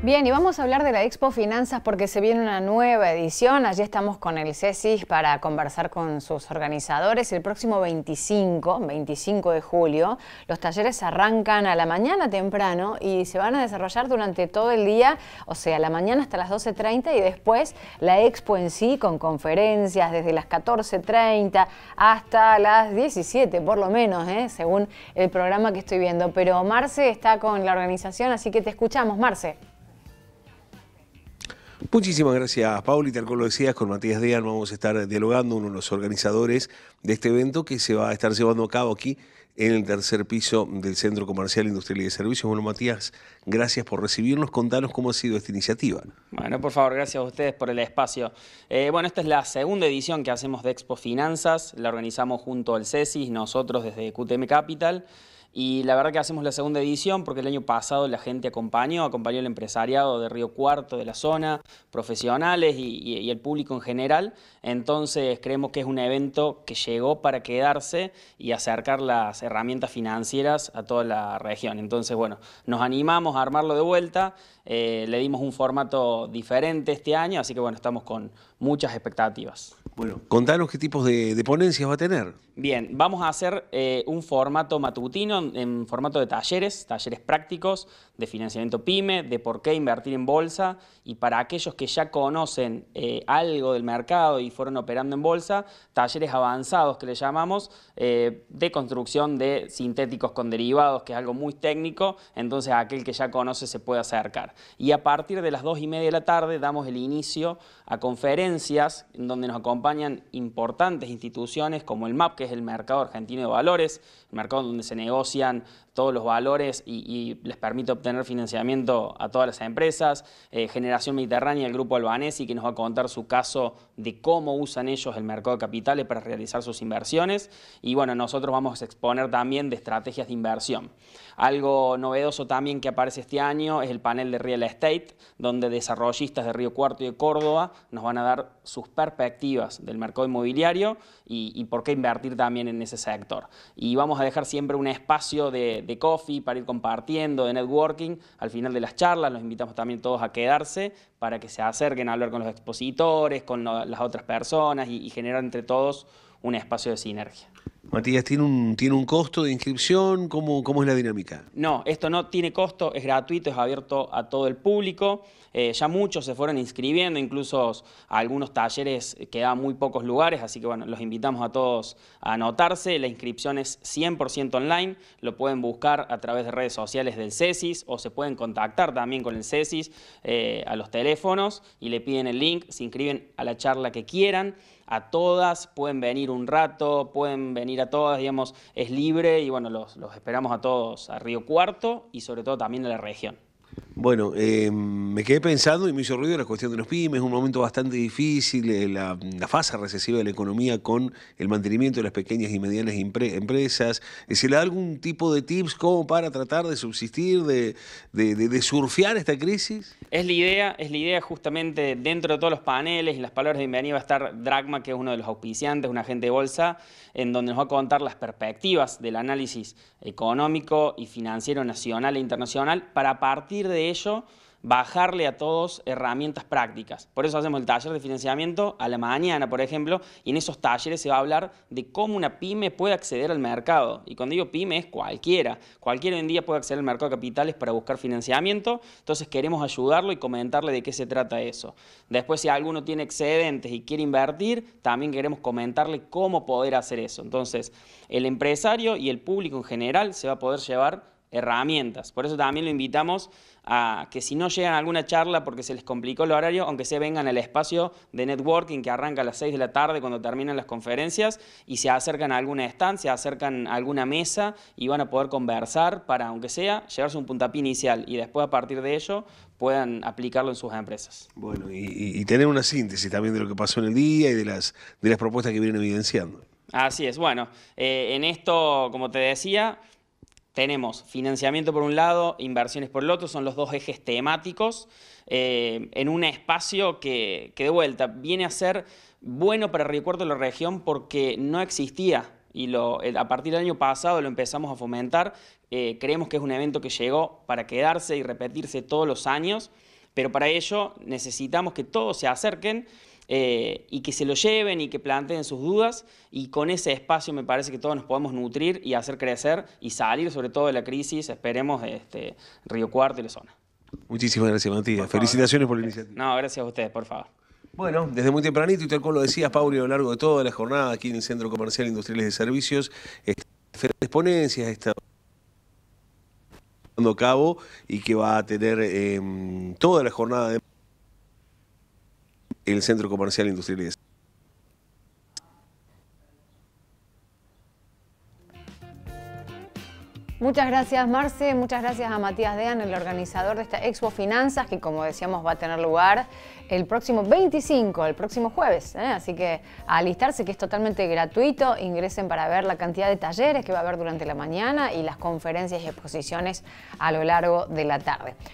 Bien, y vamos a hablar de la Expo Finanzas porque se viene una nueva edición. Allí estamos con el CESIS para conversar con sus organizadores. El próximo 25, 25 de julio, los talleres arrancan a la mañana temprano y se van a desarrollar durante todo el día, o sea, la mañana hasta las 12.30 y después la Expo en sí con conferencias desde las 14.30 hasta las 17, por lo menos, ¿eh? según el programa que estoy viendo. Pero Marce está con la organización, así que te escuchamos, Marce. Muchísimas gracias, Pauli. Tal como lo decías, con Matías Dean vamos a estar dialogando, uno de los organizadores de este evento que se va a estar llevando a cabo aquí en el tercer piso del Centro Comercial, Industrial y de Servicios. Bueno, Matías, gracias por recibirnos. Contanos cómo ha sido esta iniciativa. Bueno, por favor, gracias a ustedes por el espacio. Eh, bueno, esta es la segunda edición que hacemos de Expo Finanzas. La organizamos junto al CESIS, nosotros desde QTM Capital. Y la verdad que hacemos la segunda edición porque el año pasado la gente acompañó, acompañó el empresariado de Río Cuarto, de la zona, profesionales y, el público en general. Entonces creemos que es un evento que llegó para quedarse y acercar las herramientas financieras a toda la región. Entonces, bueno, nos animamos a armarlo de vuelta. Eh, le dimos un formato diferente este año, así que bueno, estamos con muchas expectativas. Bueno, contanos qué tipos de, ponencias va a tener. Bien, vamos a hacer eh, un formato matutino en formato de talleres, talleres prácticos de financiamiento PYME, de por qué invertir en bolsa y para aquellos que ya conocen eh, algo del mercado y fueron operando en bolsa, talleres avanzados que le llamamos eh, de construcción de sintéticos con derivados, que es algo muy técnico, entonces aquel que ya conoce se puede acercar. Y a partir de las dos y media de la tarde damos el inicio a conferencias en donde nos acompañan importantes instituciones como el MAP, que es el Mercado Argentino de Valores, el mercado donde se negocian todos los valores y, les permite obtener financiamiento a todas las empresas, eh, Generación Mediterránea, el grupo Albanesi, que nos va a contar su caso de cómo usan ellos el mercado de capitales para realizar sus inversiones, y bueno, nosotros vamos a exponer también de estrategias de inversión. Algo novedoso también que aparece este año es el panel de Real Estate, donde desarrollistas de Río Cuarto y de Córdoba nos van a dar sus perspectivas del mercado inmobiliario y, por qué invertir también en ese sector. Y vamos a dejar siempre un espacio de, coffee para ir compartiendo, de networking. Al final de las charlas los invitamos también todos a quedarse para que se acerquen a hablar con los expositores, con las otras personas y generar entre todos un espacio de sinergia. Matías, ¿tiene un, ¿tiene un costo de inscripción? ¿Cómo, ¿Cómo, es la dinámica? No, esto no tiene costo, es gratuito, es abierto a todo el público. Eh, ya muchos se fueron inscribiendo, incluso a algunos talleres quedaban muy pocos lugares, así que bueno, los invitamos a todos a anotarse. La inscripción es 100% online, lo pueden buscar a través de redes sociales del CESIS o se pueden contactar también con el CESIS eh, a los teléfonos y le piden el link, se inscriben a la charla que quieran a todas, pueden venir un rato, pueden venir a todas, digamos, es libre y bueno, los, los esperamos a todos a Río Cuarto y sobre todo también a la región. Bueno, eh, me quedé pensando y me hizo ruido la cuestión de los pymes, un momento bastante difícil, eh, la, fase recesiva de la economía con el mantenimiento de las pequeñas y medianas empresas. Eh, ¿Se le da algún tipo de tips como para tratar de subsistir, de, surfear esta crisis? Es la idea, es la idea justamente dentro de todos los paneles y las palabras de bienvenida va a estar Dragma, que es uno de los auspiciantes, un agente de bolsa, en donde nos va a contar las perspectivas del análisis económico y financiero nacional e internacional para partir de ello bajarle a todos herramientas prácticas. Por eso hacemos el taller de financiamiento a la mañana, por ejemplo, y en esos talleres se va a hablar de cómo una pyme puede acceder al mercado. Y cuando digo pyme es cualquiera. Cualquiera hoy en día puede acceder al mercado de capitales para buscar financiamiento, entonces queremos ayudarlo y comentarle de qué se trata eso. Después, si alguno tiene excedentes y quiere invertir, también queremos comentarle cómo poder hacer eso. Entonces, el empresario y el público en general se va a poder llevar herramientas. Por eso también lo invitamos a que si no llegan a alguna charla porque se les complicó el horario, aunque se vengan al espacio de networking que arranca a las 6 de la tarde cuando terminan las conferencias y se acercan a alguna estancia, se acercan a alguna mesa y van a poder conversar para, aunque sea, llevarse un puntapié inicial y después a partir de ello puedan aplicarlo en sus empresas. Bueno, y, tener una síntesis también de lo que pasó en el día y de las, de las propuestas que vienen evidenciando. Así es, bueno, eh, en esto, como te decía, tenemos financiamiento por un lado, inversiones por el otro, son los dos ejes temáticos, eh, en un espacio que, que, de vuelta viene a ser bueno para Río Cuarto de la región porque no existía y lo, a partir del año pasado lo empezamos a fomentar. Eh, creemos que es un evento que llegó para quedarse y repetirse todos los años, pero para ello necesitamos que todos se acerquen eh, y que se lo lleven y que planteen sus dudas y con ese espacio me parece que todos nos podemos nutrir y hacer crecer y salir sobre todo de la crisis, esperemos, este, Río Cuarto y la zona. Muchísimas gracias, Matías. Felicitaciones por la iniciativa. No, gracias a ustedes, por favor. Bueno, desde muy tempranito, y tal cual lo decías, Pauli, a lo largo de toda la jornada aquí en el Centro Comercial Industriales de Servicios, diferentes ponencias, está dando cabo y que va a tener em, toda la jornada de el Centro Comercial Industrial Muchas gracias Marce, muchas gracias a Matías Dean, el organizador de esta Expo Finanzas, que como decíamos va a tener lugar el próximo 25, el próximo jueves. ¿eh? Así que a alistarse que es totalmente gratuito, ingresen para ver la cantidad de talleres que va a haber durante la mañana y las conferencias y exposiciones a lo largo de la tarde.